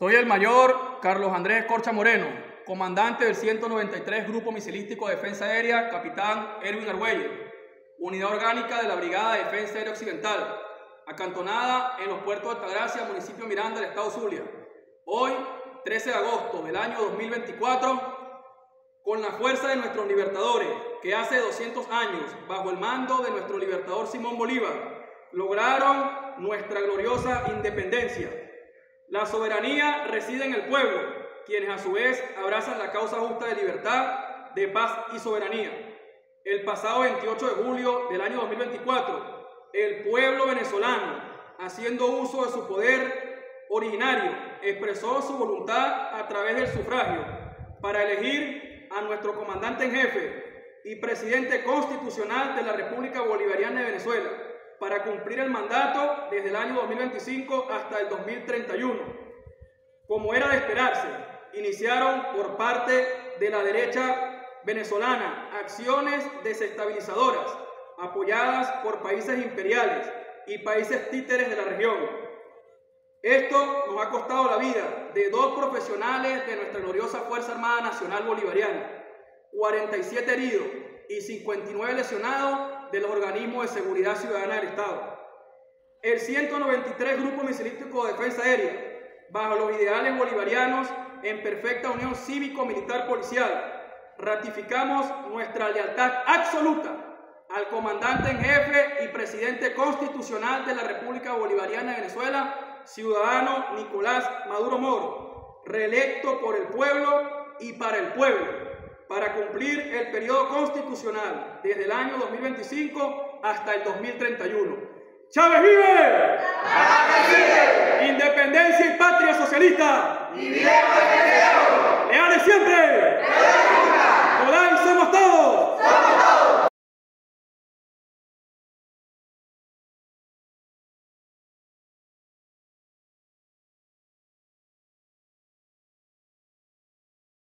Soy el mayor Carlos Andrés Corcha Moreno, comandante del 193 Grupo Misilístico de Defensa Aérea, capitán Erwin Argüelle, unidad orgánica de la Brigada de Defensa Aérea Occidental, acantonada en los puertos de Altagracia, municipio Miranda del estado Zulia. Hoy, 13 de agosto del año 2024, con la fuerza de nuestros libertadores, que hace 200 años, bajo el mando de nuestro libertador Simón Bolívar, lograron nuestra gloriosa independencia. La soberanía reside en el pueblo, quienes a su vez abrazan la causa justa de libertad, de paz y soberanía. El pasado 28 de julio del año 2024, el pueblo venezolano, haciendo uso de su poder originario, expresó su voluntad a través del sufragio para elegir a nuestro comandante en jefe y presidente constitucional de la República Bolivariana de Venezuela para cumplir el mandato desde el año 2025 hasta el 2031. Como era de esperarse, iniciaron por parte de la derecha venezolana acciones desestabilizadoras apoyadas por países imperiales y países títeres de la región. Esto nos ha costado la vida de dos profesionales de nuestra gloriosa Fuerza Armada Nacional Bolivariana, 47 heridos y 59 lesionados de los organismos de seguridad ciudadana del Estado. El 193 Grupo Misilístico de Defensa Aérea, bajo los ideales bolivarianos en perfecta unión cívico-militar policial, ratificamos nuestra lealtad absoluta al comandante en jefe y presidente constitucional de la República Bolivariana de Venezuela, ciudadano Nicolás Maduro Moro, reelecto por el pueblo y para el pueblo, para cumplir el periodo constitucional desde el año 2025 hasta el 2031. ¡Chávez vive! Independencia y patria socialista. ¡Viviremos